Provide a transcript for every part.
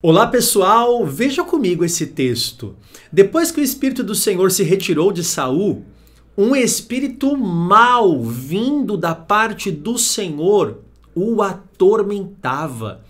Olá pessoal, veja comigo esse texto. Depois que o espírito do Senhor se retirou de Saul, um espírito mau vindo da parte do Senhor o atormentava.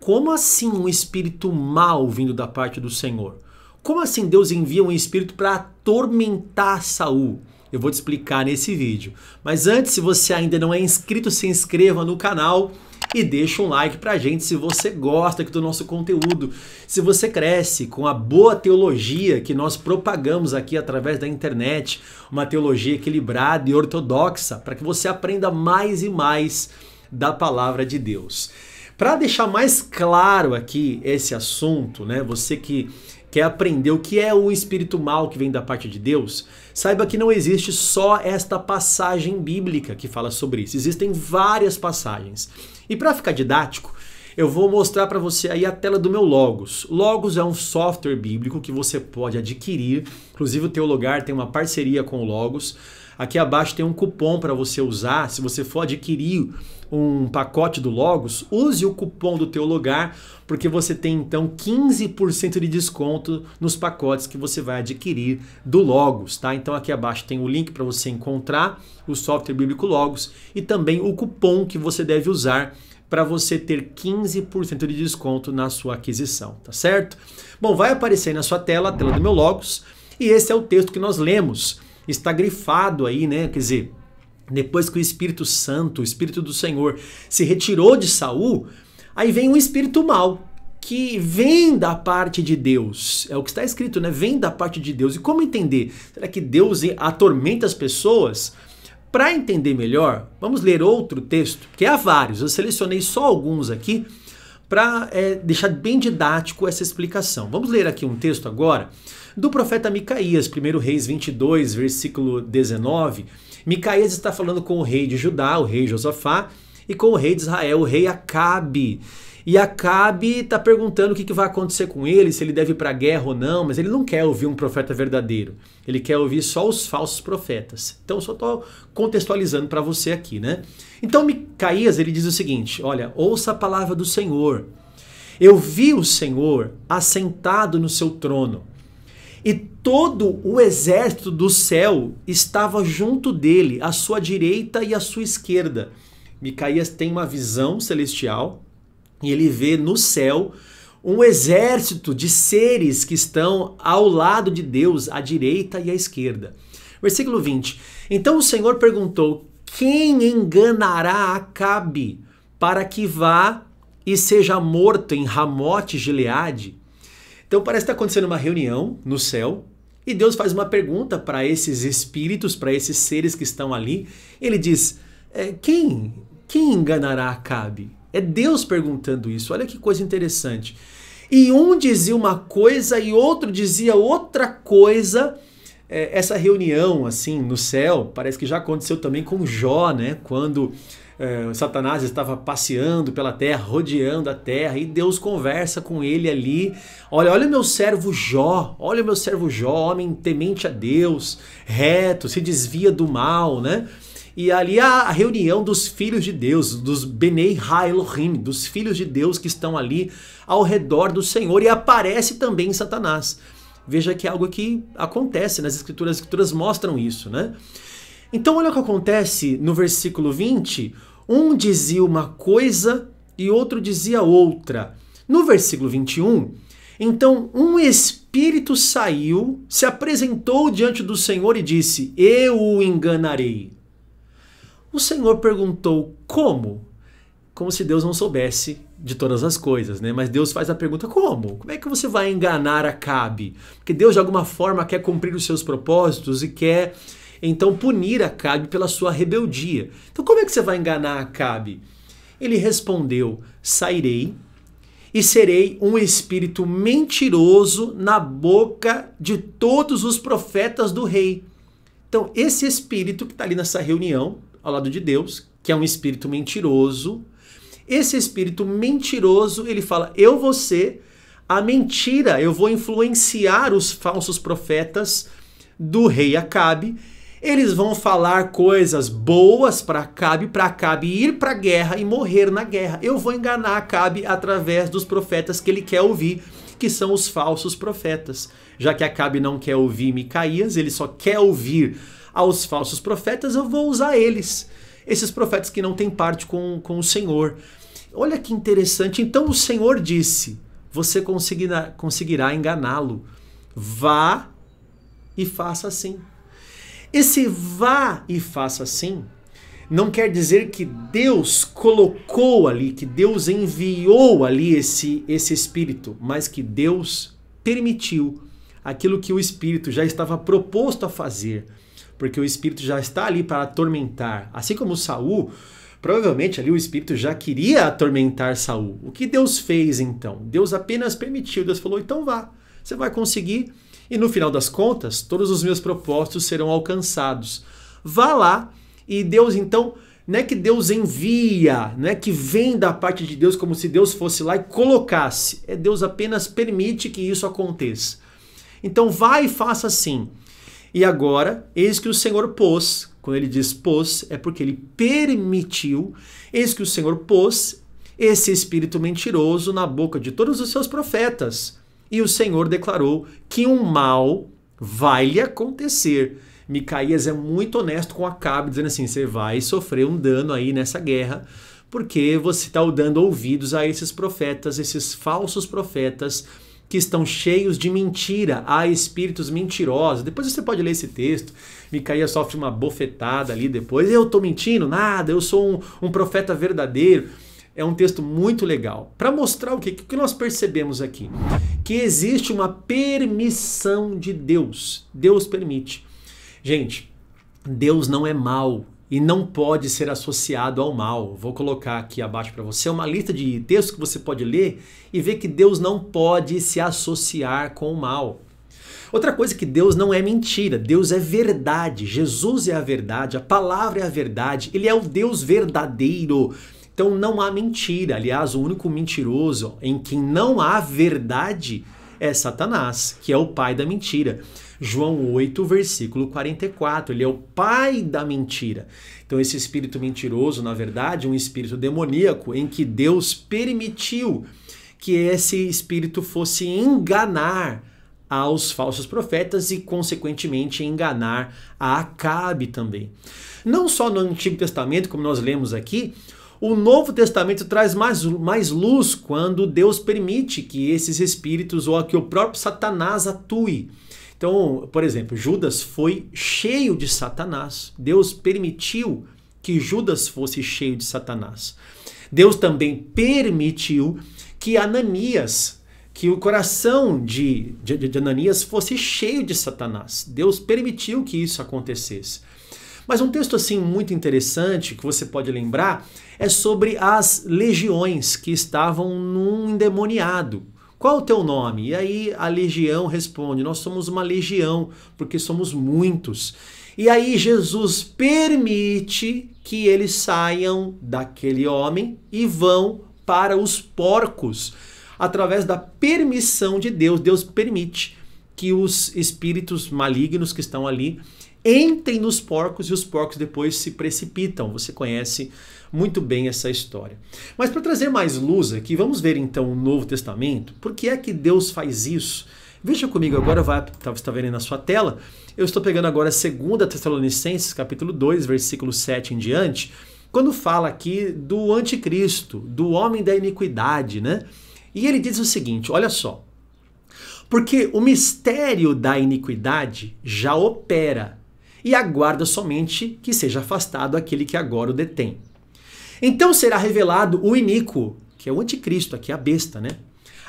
Como assim um espírito mau vindo da parte do Senhor? Como assim Deus envia um espírito para atormentar Saul? Eu vou te explicar nesse vídeo. Mas antes, se você ainda não é inscrito, se inscreva no canal e deixa um like pra gente se você gosta aqui do nosso conteúdo, se você cresce com a boa teologia que nós propagamos aqui através da internet, uma teologia equilibrada e ortodoxa, para que você aprenda mais e mais da palavra de Deus. Para deixar mais claro aqui esse assunto, né? Você que quer aprender o que é o espírito mal que vem da parte de Deus, saiba que não existe só esta passagem bíblica que fala sobre isso. Existem várias passagens. E para ficar didático, eu vou mostrar para você aí a tela do meu Logos. Logos é um software bíblico que você pode adquirir. Inclusive o teu lugar tem uma parceria com o Logos. Aqui abaixo tem um cupom para você usar. Se você for adquirir um pacote do Logos, use o cupom do teu lugar, porque você tem então 15% de desconto nos pacotes que você vai adquirir do Logos, tá? Então aqui abaixo tem o link para você encontrar o software bíblico Logos e também o cupom que você deve usar para você ter 15% de desconto na sua aquisição, tá certo? Bom, vai aparecer aí na sua tela, a tela do meu Logos, e esse é o texto que nós lemos está grifado aí, né? Quer dizer, depois que o Espírito Santo, o Espírito do Senhor, se retirou de Saul, aí vem um espírito mau que vem da parte de Deus. É o que está escrito, né? Vem da parte de Deus. E como entender? Será que Deus atormenta as pessoas? Para entender melhor, vamos ler outro texto, que há vários. Eu selecionei só alguns aqui para é, deixar bem didático essa explicação. Vamos ler aqui um texto agora do profeta Micaías, 1 Reis 22, versículo 19. Micaías está falando com o rei de Judá, o rei Josafá, e com o rei de Israel, o rei Acabe. E Acabe está perguntando o que, que vai acontecer com ele, se ele deve ir para a guerra ou não, mas ele não quer ouvir um profeta verdadeiro. Ele quer ouvir só os falsos profetas. Então, só estou contextualizando para você aqui, né? Então, Micaías ele diz o seguinte: Olha, ouça a palavra do Senhor. Eu vi o Senhor assentado no seu trono e todo o exército do céu estava junto dele, à sua direita e à sua esquerda. Micaías tem uma visão celestial e ele vê no céu um exército de seres que estão ao lado de Deus, à direita e à esquerda. Versículo 20. Então o Senhor perguntou: Quem enganará Acabe para que vá e seja morto em Ramote Gileade? Então parece que está acontecendo uma reunião no céu e Deus faz uma pergunta para esses espíritos, para esses seres que estão ali. Ele diz: é, quem, quem enganará Acabe? É Deus perguntando isso. Olha que coisa interessante. E um dizia uma coisa e outro dizia outra coisa. É, essa reunião assim no céu parece que já aconteceu também com Jó, né? Quando é, Satanás estava passeando pela terra, rodeando a terra, e Deus conversa com ele ali. Olha, olha o meu servo Jó, olha o meu servo Jó, homem temente a Deus, reto, se desvia do mal, né? E ali a reunião dos filhos de Deus, dos Benei Ha-Elohim, dos filhos de Deus que estão ali ao redor do Senhor, e aparece também Satanás. Veja que é algo que acontece nas escrituras, as escrituras mostram isso, né? Então, olha o que acontece no versículo 20: um dizia uma coisa e outro dizia outra. No versículo 21, então um espírito saiu, se apresentou diante do Senhor e disse: Eu o enganarei. O Senhor perguntou: Como? Como se Deus não soubesse de todas as coisas, né? Mas Deus faz a pergunta: Como? Como é que você vai enganar Acabe? Porque Deus de alguma forma quer cumprir os seus propósitos e quer então punir Acabe pela sua rebeldia. Então, como é que você vai enganar Acabe? Ele respondeu: Sairei e serei um espírito mentiroso na boca de todos os profetas do rei. Então, esse espírito que está ali nessa reunião, ao lado de Deus, que é um espírito mentiroso, esse espírito mentiroso, ele fala: Eu vou ser a mentira, eu vou influenciar os falsos profetas do rei Acabe Eles vão falar coisas boas para Acabe, para Acabe ir para a guerra e morrer na guerra. Eu vou enganar Acabe através dos profetas que ele quer ouvir, que são os falsos profetas. Já que Acabe não quer ouvir Micaías, ele só quer ouvir aos falsos profetas, eu vou usar eles. Esses profetas que não têm parte com, com o Senhor. Olha que interessante. Então o Senhor disse: Você conseguirá, conseguirá enganá-lo. Vá e faça assim. Esse vá e faça assim não quer dizer que Deus colocou ali, que Deus enviou ali esse, esse espírito, mas que Deus permitiu aquilo que o espírito já estava proposto a fazer, porque o espírito já está ali para atormentar. Assim como Saul, provavelmente ali o espírito já queria atormentar Saul. O que Deus fez então? Deus apenas permitiu. Deus falou: "Então vá. Você vai conseguir e no final das contas, todos os meus propósitos serão alcançados. Vá lá e Deus então não é que Deus envia, não é que vem da parte de Deus como se Deus fosse lá e colocasse. É Deus apenas permite que isso aconteça. Então vá e faça assim. E agora, eis que o Senhor pôs, quando ele diz pôs, é porque ele permitiu, eis que o Senhor pôs esse espírito mentiroso na boca de todos os seus profetas e o Senhor declarou que um mal vai lhe acontecer. Micaías é muito honesto com Acabe, dizendo assim: você vai sofrer um dano aí nessa guerra, porque você está dando ouvidos a esses profetas, esses falsos profetas que estão cheios de mentira, há espíritos mentirosos. Depois você pode ler esse texto. Micaías sofre uma bofetada ali depois. Eu estou mentindo? Nada, eu sou um, um profeta verdadeiro. É um texto muito legal para mostrar o que, que nós percebemos aqui que existe uma permissão de Deus. Deus permite. Gente, Deus não é mal e não pode ser associado ao mal. Vou colocar aqui abaixo para você uma lista de textos que você pode ler e ver que Deus não pode se associar com o mal. Outra coisa é que Deus não é mentira, Deus é verdade. Jesus é a verdade, a palavra é a verdade, ele é o Deus verdadeiro. Então não há mentira. Aliás, o único mentiroso em quem não há verdade Satanás, que é o pai da mentira. João 8, versículo 44. Ele é o pai da mentira. Então, esse espírito mentiroso, na verdade, é um espírito demoníaco em que Deus permitiu que esse espírito fosse enganar aos falsos profetas e, consequentemente, enganar a Acabe também. Não só no Antigo Testamento, como nós lemos aqui, o Novo Testamento traz mais, mais luz quando Deus permite que esses espíritos ou que o próprio Satanás atue. Então, por exemplo, Judas foi cheio de Satanás. Deus permitiu que Judas fosse cheio de Satanás. Deus também permitiu que Ananias, que o coração de, de, de Ananias fosse cheio de Satanás. Deus permitiu que isso acontecesse. Mas um texto assim muito interessante que você pode lembrar é sobre as legiões que estavam num endemoniado. Qual o teu nome? E aí a legião responde: Nós somos uma legião, porque somos muitos. E aí Jesus permite que eles saiam daquele homem e vão para os porcos. Através da permissão de Deus, Deus permite que os espíritos malignos que estão ali entrem nos porcos e os porcos depois se precipitam. Você conhece muito bem essa história. Mas para trazer mais luz aqui, vamos ver então o Novo Testamento. Por que é que Deus faz isso? Veja comigo agora, vai, tá, você está vendo aí na sua tela. Eu estou pegando agora 2 Tessalonicenses, capítulo 2, versículo 7 em diante, quando fala aqui do anticristo, do homem da iniquidade, né? E ele diz o seguinte: olha só. Porque o mistério da iniquidade já opera e aguarda somente que seja afastado aquele que agora o detém. Então será revelado o iníquo, que é o anticristo, aqui a besta, né?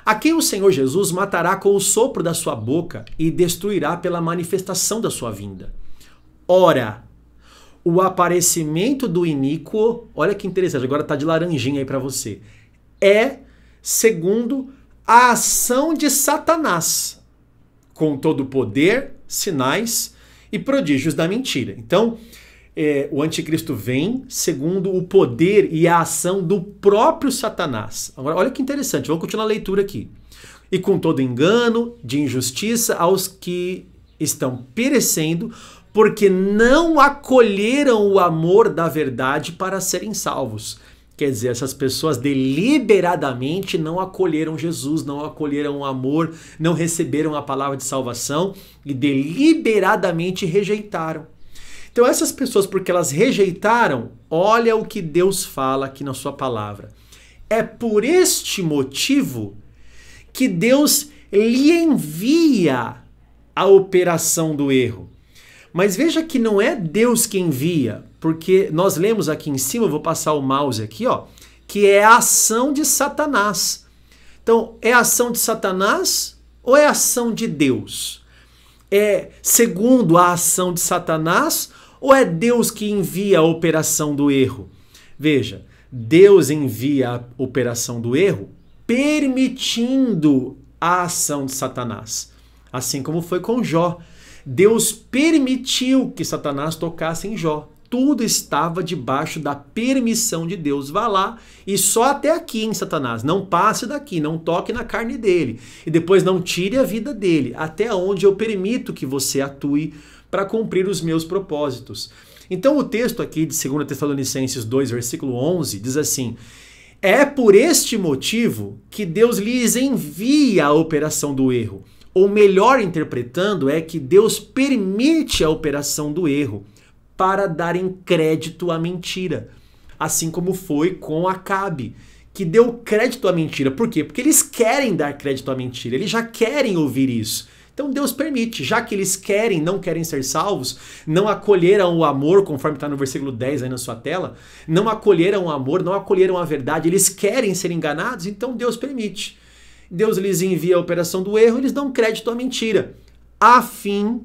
A quem o Senhor Jesus matará com o sopro da sua boca e destruirá pela manifestação da sua vinda. Ora, o aparecimento do iníquo, olha que interessante, agora tá de laranjinha aí para você, é segundo a ação de Satanás, com todo o poder, sinais e prodígios da mentira. Então, é, o anticristo vem segundo o poder e a ação do próprio Satanás. Agora, olha que interessante, vamos continuar a leitura aqui. E com todo engano de injustiça aos que estão perecendo porque não acolheram o amor da verdade para serem salvos. Quer dizer, essas pessoas deliberadamente não acolheram Jesus, não acolheram o amor, não receberam a palavra de salvação e deliberadamente rejeitaram. Então, essas pessoas, porque elas rejeitaram, olha o que Deus fala aqui na sua palavra. É por este motivo que Deus lhe envia a operação do erro. Mas veja que não é Deus que envia, porque nós lemos aqui em cima, vou passar o mouse aqui, ó, que é a ação de Satanás. Então, é a ação de Satanás ou é a ação de Deus? É segundo a ação de Satanás ou é Deus que envia a operação do erro? Veja, Deus envia a operação do erro permitindo a ação de Satanás. Assim como foi com Jó. Deus permitiu que Satanás tocasse em Jó tudo estava debaixo da permissão de Deus. Vá lá e só até aqui em Satanás. Não passe daqui, não toque na carne dele. E depois não tire a vida dele, até onde eu permito que você atue para cumprir os meus propósitos. Então o texto aqui de 2 Tessalonicenses 2, versículo 11, diz assim: É por este motivo que Deus lhes envia a operação do erro. Ou melhor interpretando, é que Deus permite a operação do erro para darem crédito à mentira. Assim como foi com Acabe, que deu crédito à mentira. Por quê? Porque eles querem dar crédito à mentira, eles já querem ouvir isso. Então Deus permite, já que eles querem, não querem ser salvos, não acolheram o amor, conforme está no versículo 10 aí na sua tela, não acolheram o amor, não acolheram a verdade, eles querem ser enganados, então Deus permite. Deus lhes envia a operação do erro, eles dão crédito à mentira, a fim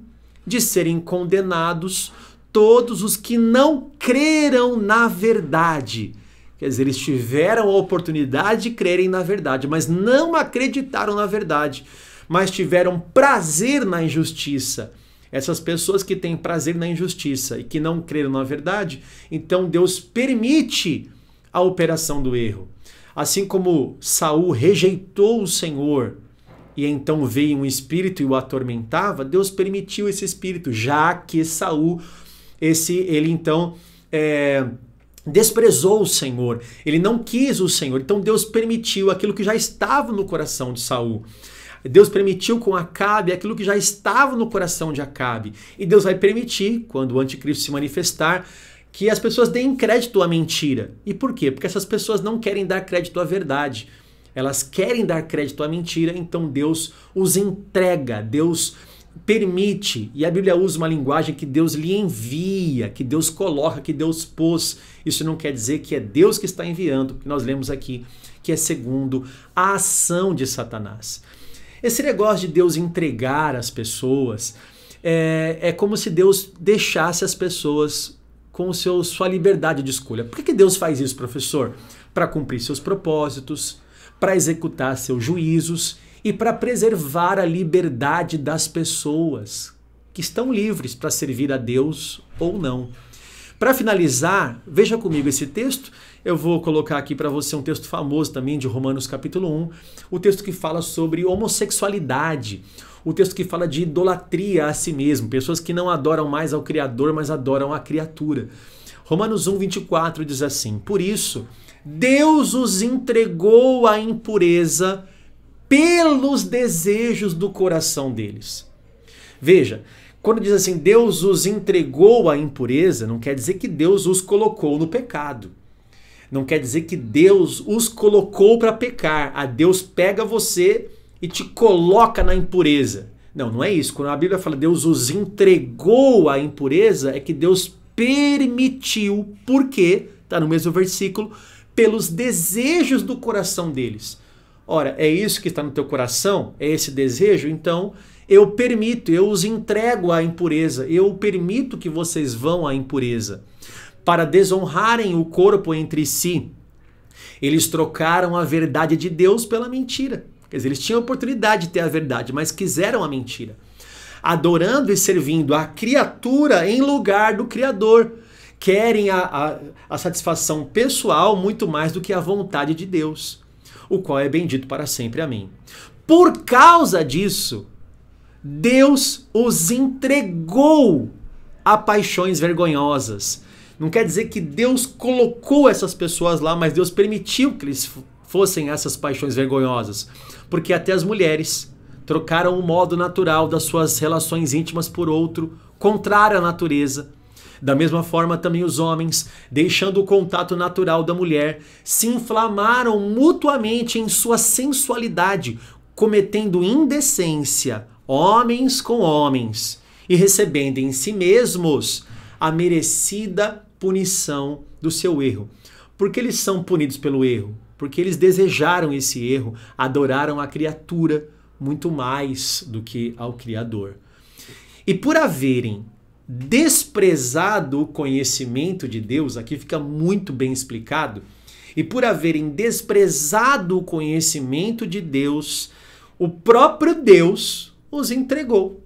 de serem condenados todos os que não creram na verdade. Quer dizer, eles tiveram a oportunidade de crerem na verdade, mas não acreditaram na verdade, mas tiveram prazer na injustiça. Essas pessoas que têm prazer na injustiça e que não creram na verdade, então Deus permite a operação do erro. Assim como Saul rejeitou o Senhor e então veio um espírito e o atormentava, Deus permitiu esse espírito, já que Saul esse ele então é, desprezou o Senhor, ele não quis o Senhor. Então Deus permitiu aquilo que já estava no coração de Saul. Deus permitiu com Acabe aquilo que já estava no coração de Acabe. E Deus vai permitir, quando o anticristo se manifestar, que as pessoas deem crédito à mentira. E por quê? Porque essas pessoas não querem dar crédito à verdade. Elas querem dar crédito à mentira, então Deus os entrega, Deus permite, e a Bíblia usa uma linguagem que Deus lhe envia, que Deus coloca, que Deus pôs. Isso não quer dizer que é Deus que está enviando, que nós lemos aqui, que é segundo a ação de Satanás. Esse negócio de Deus entregar as pessoas é, é como se Deus deixasse as pessoas com seu, sua liberdade de escolha. Por que, que Deus faz isso, professor? Para cumprir seus propósitos, para executar seus juízos e para preservar a liberdade das pessoas que estão livres para servir a Deus ou não. Para finalizar, veja comigo esse texto. Eu vou colocar aqui para você um texto famoso também de Romanos capítulo 1, o texto que fala sobre homossexualidade, o texto que fala de idolatria a si mesmo, pessoas que não adoram mais ao Criador, mas adoram a criatura. Romanos 1, 24 diz assim: Por isso, Deus os entregou à impureza pelos desejos do coração deles. Veja, quando diz assim, Deus os entregou à impureza, não quer dizer que Deus os colocou no pecado. Não quer dizer que Deus os colocou para pecar. A Deus pega você e te coloca na impureza. Não, não é isso. Quando a Bíblia fala Deus os entregou à impureza, é que Deus permitiu, porque, está no mesmo versículo, pelos desejos do coração deles. Ora, é isso que está no teu coração? É esse desejo? Então eu permito, eu os entrego à impureza, eu permito que vocês vão à impureza. Para desonrarem o corpo entre si, eles trocaram a verdade de Deus pela mentira. Quer dizer, eles tinham a oportunidade de ter a verdade, mas quiseram a mentira. Adorando e servindo a criatura em lugar do Criador. Querem a, a, a satisfação pessoal muito mais do que a vontade de Deus o qual é bendito para sempre. Amém. Por causa disso, Deus os entregou a paixões vergonhosas. Não quer dizer que Deus colocou essas pessoas lá, mas Deus permitiu que eles fossem essas paixões vergonhosas. Porque até as mulheres trocaram o modo natural das suas relações íntimas por outro, contrário à natureza. Da mesma forma, também os homens, deixando o contato natural da mulher, se inflamaram mutuamente em sua sensualidade, cometendo indecência, homens com homens, e recebendo em si mesmos a merecida punição do seu erro. Por que eles são punidos pelo erro? Porque eles desejaram esse erro, adoraram a criatura muito mais do que ao Criador. E por haverem desprezado o conhecimento de Deus, aqui fica muito bem explicado, e por haverem desprezado o conhecimento de Deus, o próprio Deus os entregou.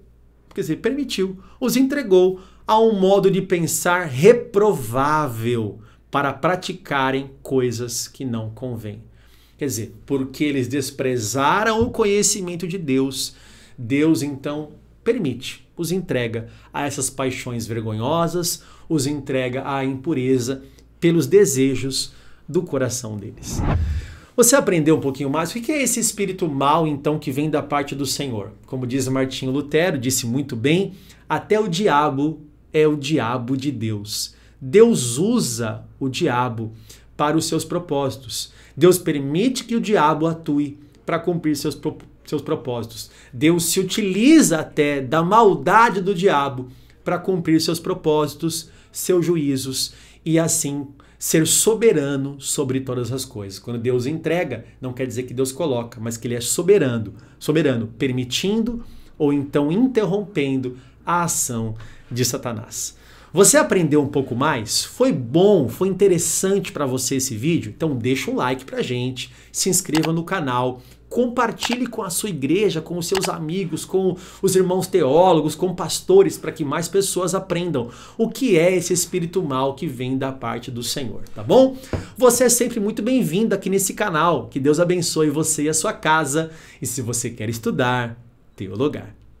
Quer dizer, permitiu, os entregou a um modo de pensar reprovável para praticarem coisas que não convêm. Quer dizer, porque eles desprezaram o conhecimento de Deus, Deus então permite, os entrega a essas paixões vergonhosas, os entrega à impureza pelos desejos do coração deles. Você aprendeu um pouquinho mais? O que é esse espírito mal, então, que vem da parte do Senhor? Como diz Martinho Lutero, disse muito bem: até o diabo é o diabo de Deus. Deus usa o diabo para os seus propósitos. Deus permite que o diabo atue para cumprir seus, seus propósitos. Deus se utiliza até da maldade do diabo para cumprir seus propósitos, seus juízos e assim ser soberano sobre todas as coisas. Quando Deus entrega, não quer dizer que Deus coloca, mas que ele é soberano, soberano, permitindo ou então interrompendo a ação de Satanás. Você aprendeu um pouco mais? Foi bom? Foi interessante para você esse vídeo? Então deixa um like pra gente, se inscreva no canal, compartilhe com a sua igreja, com os seus amigos, com os irmãos teólogos, com pastores, para que mais pessoas aprendam o que é esse espírito mal que vem da parte do Senhor, tá bom? Você é sempre muito bem-vindo aqui nesse canal. Que Deus abençoe você e a sua casa. E se você quer estudar, teologar.